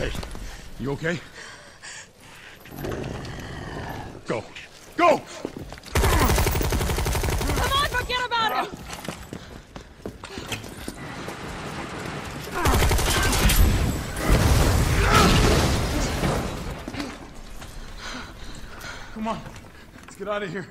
You okay? Go. Go! Come on, forget about him! Come on. Let's get out of here.